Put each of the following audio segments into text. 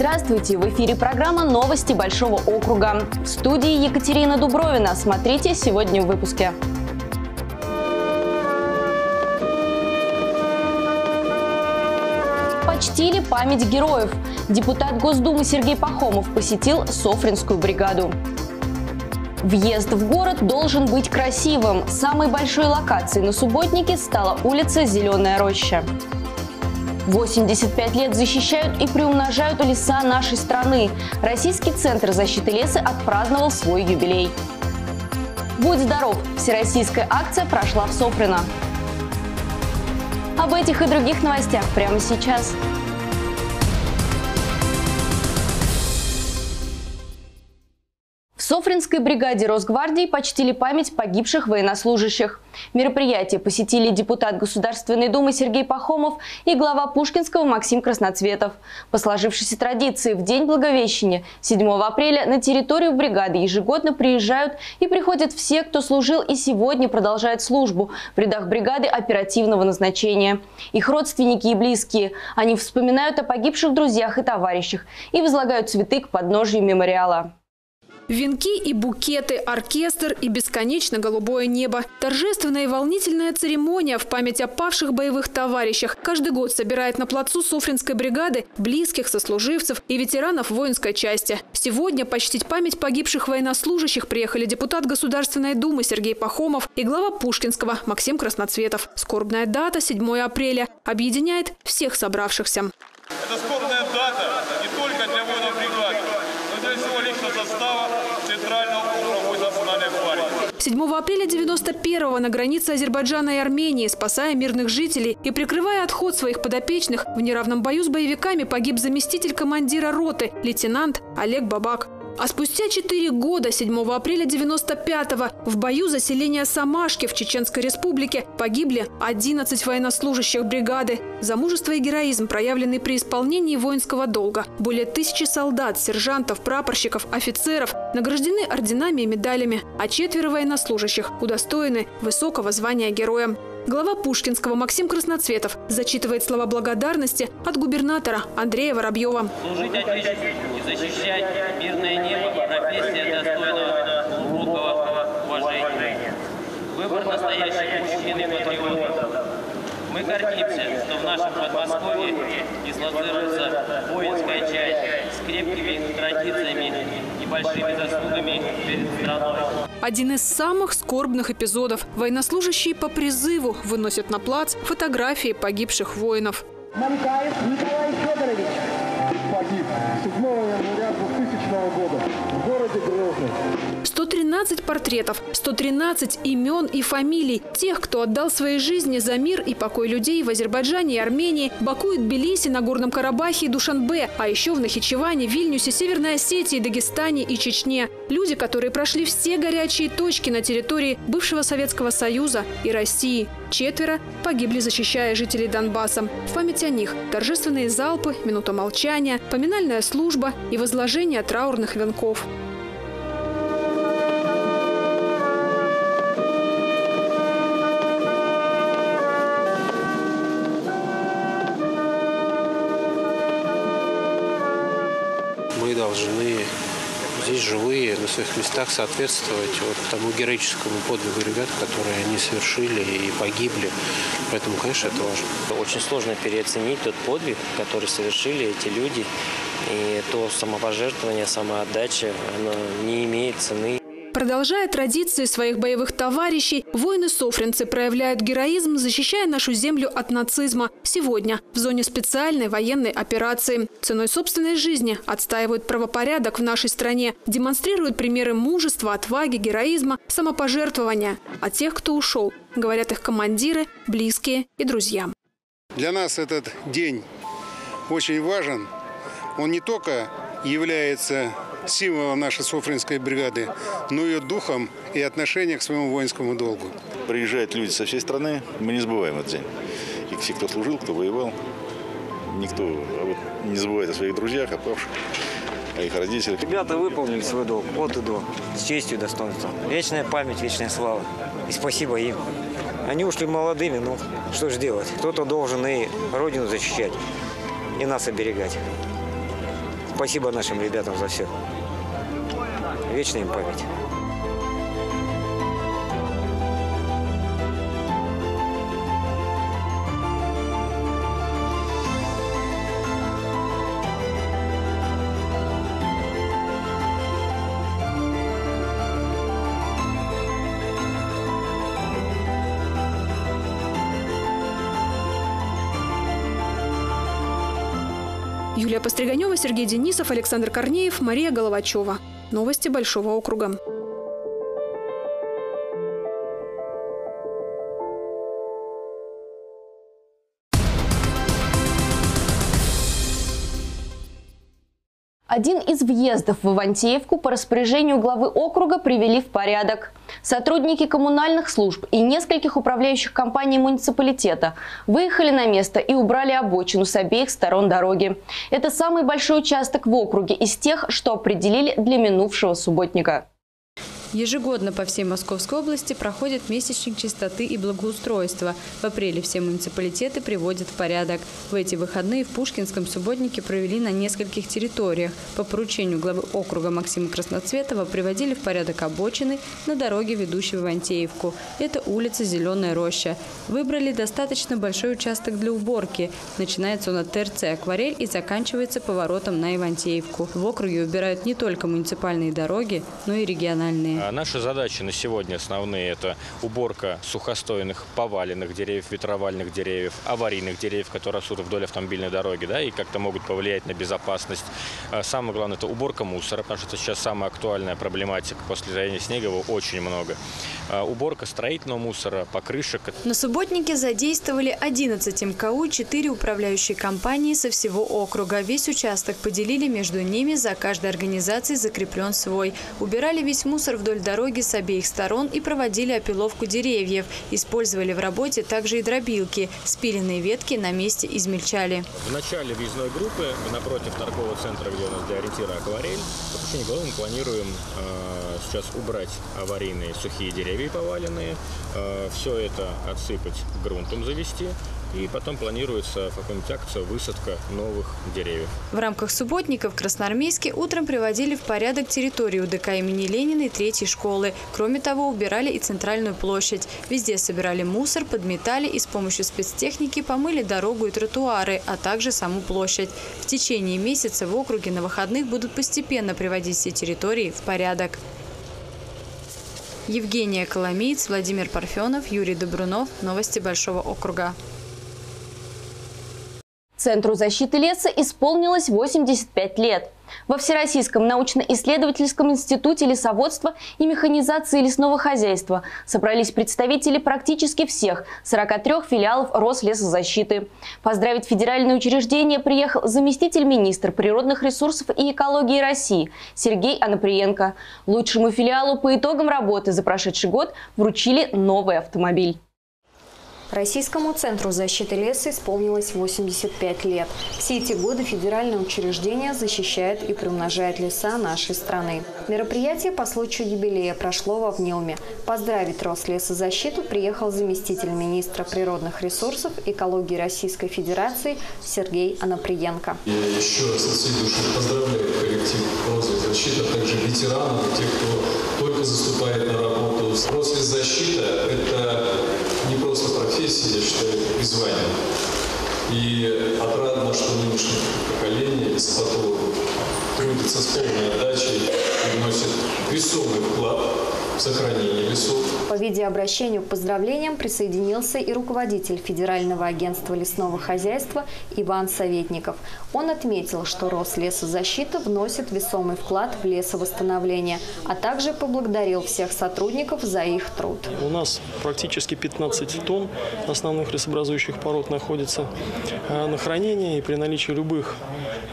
Здравствуйте! В эфире программа «Новости Большого округа». В студии Екатерина Дубровина. Смотрите сегодня в выпуске. Почтили память героев. Депутат Госдумы Сергей Пахомов посетил Софринскую бригаду. Въезд в город должен быть красивым. Самой большой локацией на субботнике стала улица Зеленая роща. 85 лет защищают и приумножают леса нашей страны. Российский центр защиты леса отпраздновал свой юбилей. Будь здоров! Всероссийская акция прошла в Софрино. Об этих и других новостях прямо сейчас. Софринской бригаде Росгвардии почтили память погибших военнослужащих. Мероприятие посетили депутат Государственной Думы Сергей Пахомов и глава Пушкинского Максим Красноцветов. По сложившейся традиции в День Благовещения 7 апреля на территорию бригады ежегодно приезжают и приходят все, кто служил и сегодня продолжает службу в рядах бригады оперативного назначения. Их родственники и близкие. Они вспоминают о погибших друзьях и товарищах и возлагают цветы к подножию мемориала. Венки и букеты, оркестр и бесконечно голубое небо. Торжественная и волнительная церемония в память о павших боевых товарищах каждый год собирает на плацу Софринской бригады близких сослуживцев и ветеранов воинской части. Сегодня почтить память погибших военнослужащих приехали депутат Государственной Думы Сергей Пахомов и глава Пушкинского Максим Красноцветов. Скорбная дата 7 апреля объединяет всех собравшихся. Это скорбная дата не только для воинов бригады, но и для всего личного состава Центрального округа национальной гвардии. 7 апреля 91-го на границе Азербайджана и Армении, спасая мирных жителей и прикрывая отход своих подопечных, в неравном бою с боевиками погиб заместитель командира роты, лейтенант Олег Бабак. А спустя 4 года, 7 апреля 95-го, в бою за селение Самашки в Чеченской республике погибли 11 военнослужащих бригады. За мужество и героизм, проявленный при исполнении воинского долга. Более тысячи солдат, сержантов, прапорщиков, офицеров награждены орденами и медалями, а четверо военнослужащих удостоены высокого звания героя. Глава Пушкинского Максим Красноцветов зачитывает слова благодарности от губернатора Андрея Воробьева. Служить Отечеству защищать мирное небо – профессия достойного глубокого уважения. Выбор настоящих мужчин и патриотов. Мы гордимся, что в нашем Подмосковье дислоцируется воинская часть с крепкими традициями и большими заслугами перед страной. Один из самых скорбных эпизодов. Военнослужащие по призыву выносят на плац фотографии погибших воинов. Манкаев Николай Федорович. погиб 7 января 2000 года в городе Грозный. 113 портретов, 113 имен и фамилий тех, кто отдал свои жизни за мир и покой людей в Азербайджане и Армении, Баку и Тбилиси, Нагорном Карабахе и Душанбе, а еще в Нахичеване, Вильнюсе, Северной Осетии, Дагестане и Чечне. Люди, которые прошли все горячие точки на территории бывшего Советского Союза и России. Четверо погибли, защищая жителей Донбасса. В память о них торжественные залпы, минута молчания, поминальная служба и возложение траурных венков. Здесь живые на своих местах соответствовать вот тому героическому подвигу ребят, которые они совершили и погибли. Поэтому, конечно, это важно. Очень сложно переоценить тот подвиг, который совершили эти люди. И то самопожертвование, самоотдача, оно не имеет цены. Продолжая традиции своих боевых товарищей, воины-софринцы проявляют героизм, защищая нашу землю от нацизма. Сегодня в зоне специальной военной операции. Ценой собственной жизни отстаивают правопорядок в нашей стране, демонстрируют примеры мужества, отваги, героизма, самопожертвования. А тех, кто ушел, говорят их командиры, близкие и друзья. Для нас этот день очень важен. Он не только является символом нашей Софринской бригады, но и духом и отношением к своему воинскому долгу. Приезжают люди со всей страны, мы не забываем этот день. И все, кто служил, кто воевал, никто а вот не забывает о своих друзьях, о павших, о их родителях. Ребята выполнили свой долг от и до, с честью и достоинством. Вечная память, вечная слава. И спасибо им. Они ушли молодыми, ну что ж делать. Кто-то должен и родину защищать, и нас оберегать. спасибо нашим ребятам за все. Вечная им память. Юлия Постриганева, Сергей Денисов, Александр Корнеев, Мария Головачева. Новости Большого округа. Один из въездов в Ивантеевку по распоряжению главы округа привели в порядок. Сотрудники коммунальных служб и нескольких управляющих компаний муниципалитета выехали на место и убрали обочину с обеих сторон дороги. Это самый большой участок в округе из тех, что определили для минувшего субботника. Ежегодно по всей Московской области проходит месячник чистоты и благоустройства. В апреле все муниципалитеты приводят в порядок. В эти выходные в Пушкинском субботнике провели на нескольких территориях. По поручению главы округа Максима Красноцветова приводили в порядок обочины на дороге, ведущей в Ивантеевку. Это улица Зеленая роща. Выбрали достаточно большой участок для уборки. Начинается он от ТРЦ «Акварель» и заканчивается поворотом на Ивантеевку. В округе убирают не только муниципальные дороги, но и региональные. А наши задачи на сегодня основные – это уборка сухостойных поваленных деревьев, ветровальных деревьев, аварийных деревьев, которые растут вдоль автомобильной дороги да, и как-то могут повлиять на безопасность. А самое главное – это уборка мусора, потому что это сейчас самая актуальная проблематика. После таяния снега его очень много. А уборка строительного мусора, покрышек. На субботнике задействовали 11 МКУ, 4 управляющие компании со всего округа. Весь участок поделили между ними, за каждой организацией закреплен свой. Убирали весь мусор вдоль дороги с обеих сторон и проводили опиловку деревьев. Использовали в работе также и дробилки. Спиленные ветки на месте измельчали. В начале въездной группы, напротив торгового центра, где у нас для ориентира акварель, причине головы мы планируем э, сейчас убрать аварийные сухие деревья поваленные, э, все это отсыпать грунтом завести и потом планируется в какой-нибудь акция высадка новых деревьев. В рамках субботника в Красноармейске утром приводили в порядок территорию ДК имени Ленина и третьей школы. Кроме того, убирали и центральную площадь. Везде собирали мусор, подметали и с помощью спецтехники помыли дорогу и тротуары, а также саму площадь. В течение месяца в округе на выходных будут постепенно приводить все территории в порядок. Евгения Коломиец, Владимир Парфенов, Юрий Добрунов. Новости Большого округа. Центру защиты леса исполнилось 85 лет. Во Всероссийском научно-исследовательском институте лесоводства и механизации лесного хозяйства собрались представители практически всех 43 филиалов Рослесозащиты. Поздравить федеральное учреждение приехал заместитель министра природных ресурсов и экологии России Сергей Анаприенко. Лучшему филиалу по итогам работы за прошедший год вручили новый автомобиль. Российскому центру защиты леса исполнилось 85 лет. Все эти годы федеральное учреждение защищает и приумножает леса нашей страны. Мероприятие по случаю юбилея прошло во Внилме. Поздравить Рослесозащиту приехал заместитель министра природных ресурсов экологии Российской Федерации Сергей Анаприенко. Я еще раз от всей души поздравляю коллектив Рослесзащиты, а также ветеранов, тех, кто только заступает на работу. Рослесзащита – это я считаю, призвание. И отрадно, что нынешнее поколение лесопатологов трудится с полной отдачей и вносит весомый вклад сохранения лесов. По видеообращению к поздравлениям присоединился и руководитель Федерального агентства лесного хозяйства Иван Советников. Он отметил, что Рослесозащита вносит весомый вклад в лесовосстановление, а также поблагодарил всех сотрудников за их труд. У нас практически 15 тонн основных лесообразующих пород находится э, на хранении, и при наличии любых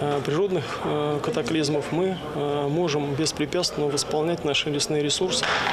э, природных э, катаклизмов мы можем беспрепятственно восполнять наши лесные ресурсы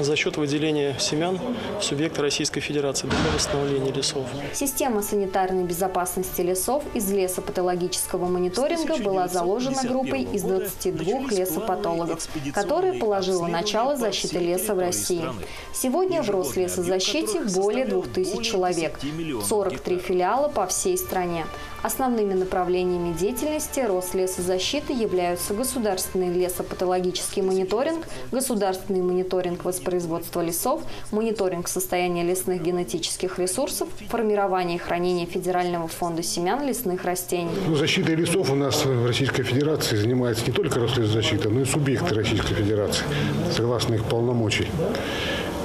за счет выделения семян в субъекты Российской Федерации для восстановления лесов. Система санитарной безопасности лесов из лесопатологического мониторинга была заложена группой из 22 лесопатологов, которая положила начало защиты леса в России. Сегодня в Рослесозащите более 2000 человек, 43 филиала по всей стране. Основными направлениями деятельности Рослесозащиты являются государственный лесопатологический мониторинг, государственный мониторинг воспроизводства лесов, мониторинг состояния лесных генетических ресурсов, формирование и хранение Федерального фонда семян лесных растений. Ну, защитой лесов у нас в Российской Федерации занимается не только Рослесозащита, но и субъекты Российской Федерации, согласно их полномочий.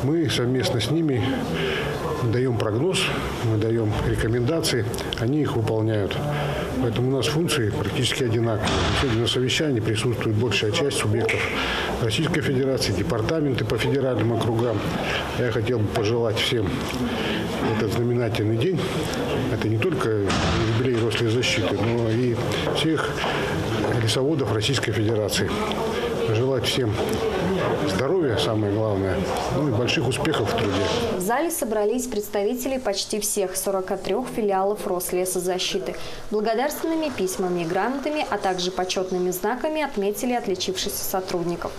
Мы совместно с ними даем прогноз, мы даем рекомендации, они их выполняют. Поэтому у нас функции практически одинаковые. Сегодня на совещании присутствует большая часть субъектов Российской Федерации, департаменты по федеральным округам. Я хотел бы пожелать всем этот знаменательный день. Это не только юбилей Рослесзащиты, но и всех лесоводов Российской Федерации. Желать всем здоровья, самое главное, ну и больших успехов в труде. Зале собрались представители почти всех 43 филиалов Рослесозащиты. Благодарственными письмами и грамотами, а также почетными знаками отметили отличившихся сотрудников.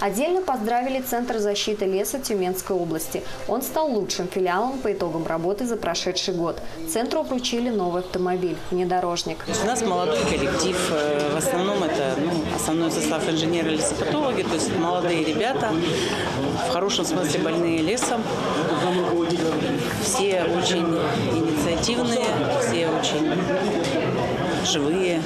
Отдельно поздравили Центр защиты леса Тюменской области. Он стал лучшим филиалом по итогам работы за прошедший год. Центру вручили новый автомобиль – внедорожник. У нас молодой коллектив. В основном это ну, основной состав инженеры-лесопатологи, то есть молодые ребята, в хорошем смысле больные лесом. Все очень инициативные, все очень живые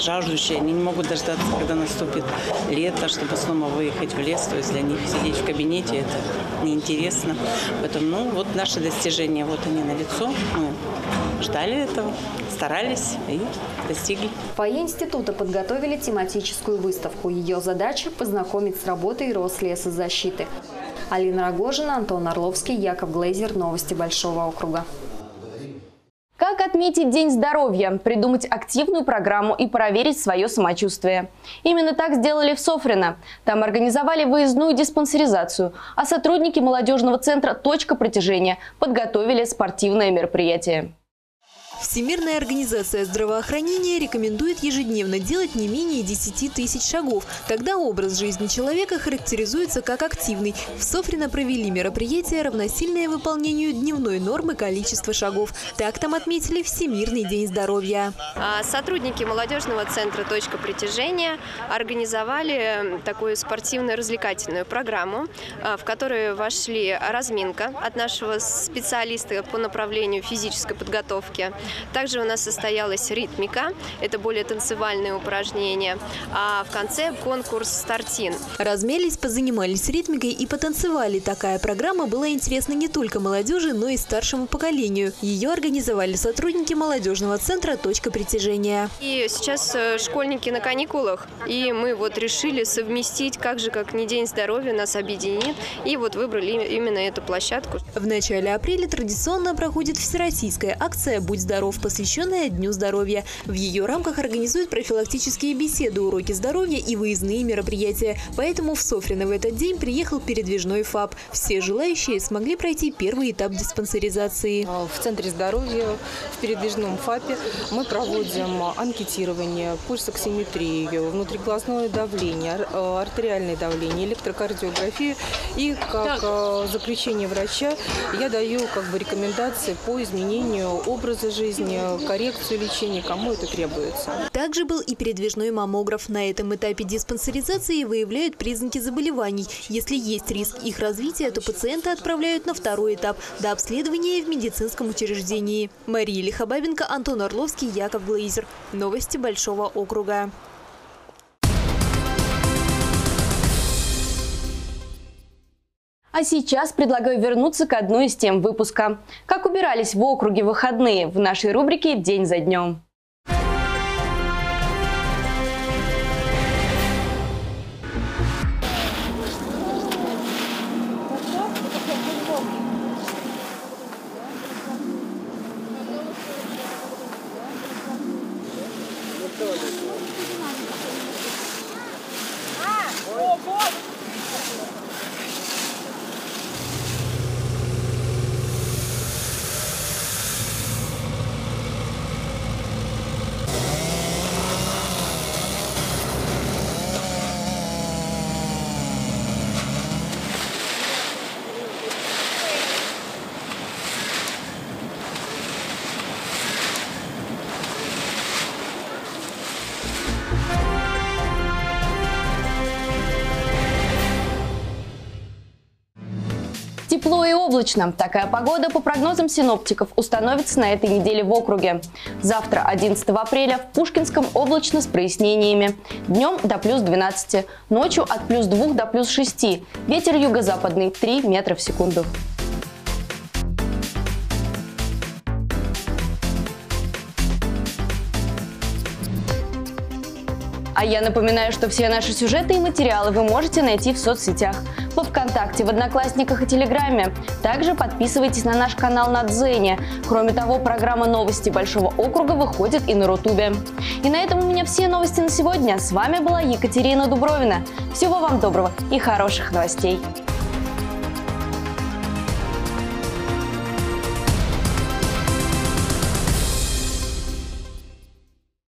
жаждущие, они не могут дождаться, когда наступит лето, чтобы снова выехать в лес. То есть для них сидеть в кабинете это неинтересно. Поэтому, ну, вот наши достижения, вот они на лицо. Мы ждали этого, старались и достигли. Фойе института подготовили тематическую выставку. Ее задача – познакомить с работой Рослесозащиты. Алина Рогожина, Антон Орловский, Яков Глейзер. Новости Большого округа. Как отметить День здоровья, придумать активную программу и проверить свое самочувствие? Именно так сделали в Софрино. Там организовали выездную диспансеризацию, а сотрудники молодежного центра «Точка протяжения» подготовили спортивное мероприятие. Всемирная организация здравоохранения рекомендует ежедневно делать не менее 10 тысяч шагов. Тогда образ жизни человека характеризуется как активный. В Софрино провели мероприятие, равносильное выполнению дневной нормы количества шагов. Так там отметили Всемирный день здоровья. А, сотрудники молодежного центра «Точка притяжения» организовали такую спортивно-развлекательную программу, а, в которую вошли разминка от нашего специалиста по направлению физической подготовки, также у нас состоялась ритмика, это более танцевальные упражнения, а в конце конкурс «Стартин». Размялись, позанимались ритмикой и потанцевали. Такая программа была интересна не только молодежи, но и старшему поколению. Ее организовали сотрудники молодежного центра «Точка притяжения». И сейчас э, школьники на каникулах, и мы вот решили совместить, как же, как не День здоровья нас объединит, и вот выбрали именно эту площадку. В начале апреля традиционно проходит всероссийская акция «Будь здоров», посвященная Дню здоровья. В ее рамках организуют профилактические беседы, уроки здоровья и выездные мероприятия. Поэтому в Софрино в этот день приехал передвижной ФАП. Все желающие смогли пройти первый этап диспансеризации. В Центре здоровья, в передвижном ФАПе мы проводим анкетирование, пульсоксиметрию, внутриглазное давление, э, артериальное давление, электрокардиографию. И как так. заключение врача я даю как бы рекомендации по изменению образа жизни, коррекцию лечения, кому это требуется. Также был и передвижной маммограф. На этом этапе диспансеризации выявляют признаки заболеваний. Если есть риск их развития, то пациента отправляют на второй этап – до обследования в медицинском учреждении. Мария Лихобабенко, Антон Орловский, Яков Глейзер. Новости Большого округа. А сейчас предлагаю вернуться к одной из тем выпуска. Как убирались в округе выходные в нашей рубрике «День за днем». Ого! Тепло и облачно. Такая погода, по прогнозам синоптиков, установится на этой неделе в округе. Завтра, 11 апреля, в Пушкинском облачно с прояснениями. Днем до плюс 12, ночью от плюс 2 до плюс 6. Ветер юго-западный 3 метра в секунду. А я напоминаю, что все наши сюжеты и материалы вы можете найти в соцсетях. Во Вконтакте, в Одноклассниках и Телеграме. Также подписывайтесь на наш канал на Дзене. Кроме того, программа «Новости Большого округа» выходит и на Рутубе. И на этом у меня все новости на сегодня. С вами была Екатерина Дубровина. Всего вам доброго и хороших новостей.